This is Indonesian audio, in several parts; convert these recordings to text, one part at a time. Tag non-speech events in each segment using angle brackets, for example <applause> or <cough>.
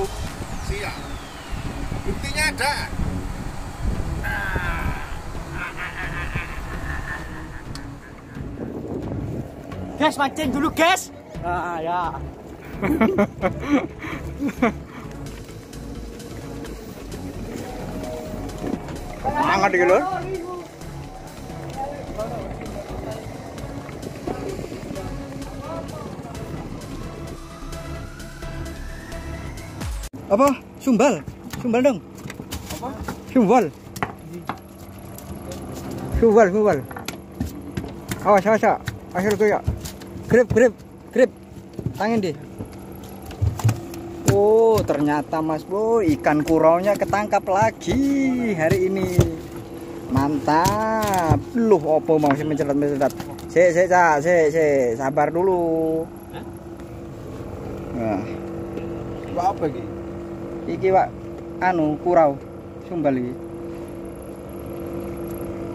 Bro. Siap. Buktinya ada. Guys, mancing dulu, guys. Nah, ya. <laughs> Semangat iki lho. Apa? Sumbal. Sumbal dong. Apa? Sumbal. Sumbal, sumbal. Awas, awas, awas. Akhir ya. Grip, grip, grip. Tangan di. Oh, ternyata Mas Bro, ikan kuraunya ketangkap lagi hari ini. Mantap. Loh, opo mau sih mencelat-mencelat. Si, si, Cak. si, si, sabar dulu. Nah, apa iki? Iki Pak anu kurau sumbal iki.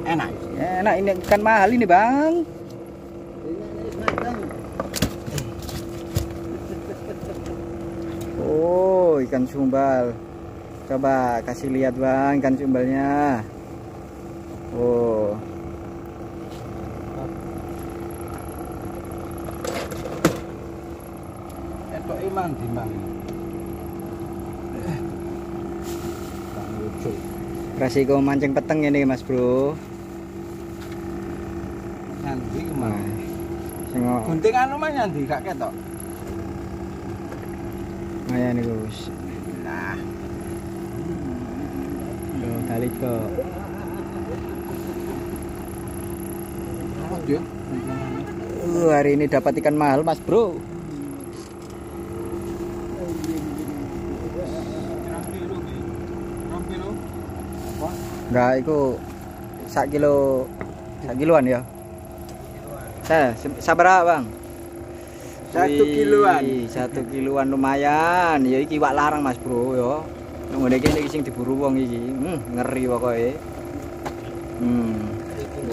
Enak. Enak ini ikan mahal ini, Bang. <laughs> Oh, ikan sumbal. Coba kasih lihat, Bang, ikan sumbalnya. Oh. Etok iman di. Bang lucu. Resiko mancing peteng ini, Mas Bro. Nanti Nah, ke mana? sing Guntingan rumah nanti gak ketok. Maya nih, Gus. Nah, kali kok. apa dia? Uh, hari ini dapat ikan mahal, Mas Bro. Enggak, itu sak kilo sak kiloan ya. Saya sabar bang. Satu kiloan. Satu kiloan lumayan. Ya iki wak larang mas bro ya. Nunggu iki iki sing diburu wong iki. Hmm, ngeri pokoknya. Hmm.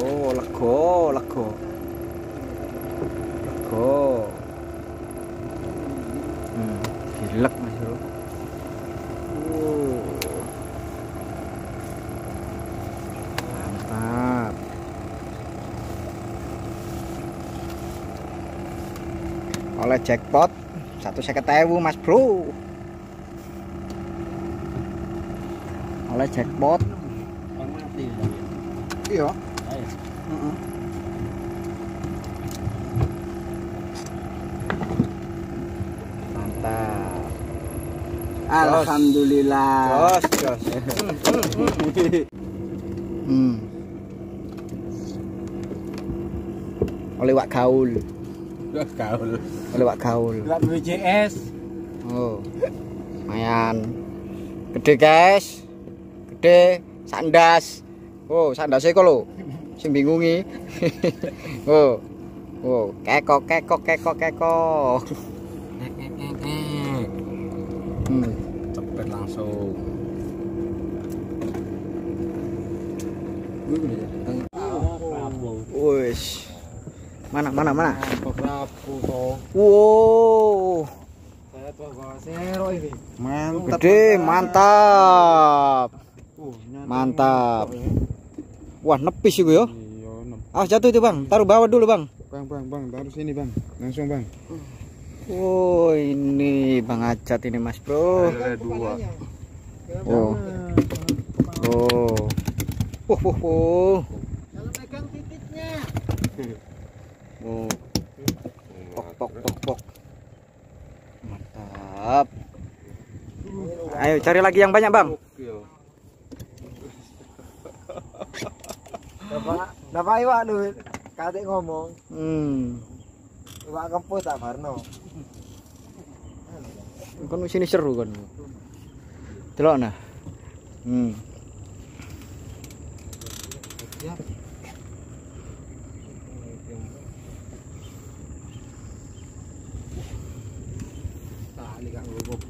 Oh, lego, lego. Lego. Oleh jackpot satu seket ewu mas bro. Oleh jackpot. Iya. Mantap. Alhamdulillah. Jos, jos. <laughs> hmm. Oleh wak gaul. Wah, gaul. Oleh wak gaul. Gak BCS. Oh. Lumayan. Gede, guys. Gede, sandas. Oh, sandasnya kok lo. Sing bingungi. <laughs> oh. Oh, kekok, kekok, kekok, kekok. Hmm. Cepet langsung. Mana, mana, mana? Toh. Wow. Saya tuh bawa zero ini. Mantap. Gede, mantap. Mantap. Wah, nepis itu ya. Iya. Awas jatuh itu, Bang. Taruh bawah dulu, Bang. Bang, bang, bang, taruh sini bang, langsung bang. Oh, ini Bang Ajat ini, Mas Bro. Ada dua. Oh. Oh. Oh, oh, oh. Kalau pegang titiknya. <laughs> Oh. Pok, pok, pok, pok. Mantap. Ayo cari lagi yang banyak, Bang. Dapat dapat iwak lu. Kate ngomong, Hmm. iwak kempus tak Barno. Kon sini seru kon. Delok nah. Hmm.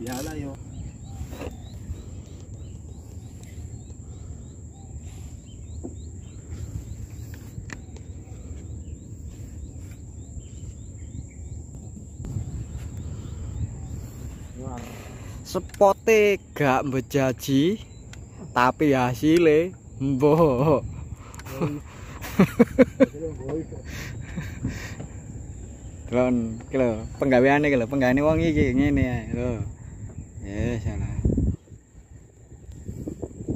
Yo. Spote gak bejaji tapi hasilnya mbok. <laughs> Klon, kilo penggaweane kilo, penggaweane wong iki ngene ae lho. Ya salah.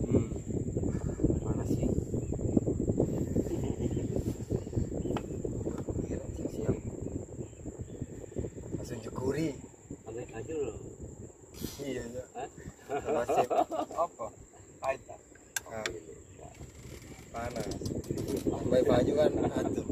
Hmm. Sih. <laughs> Siap. Langsung jukuri. Iya, iya. Masih apa? Pahit. Ah. Panas. Sampai baju kan adem.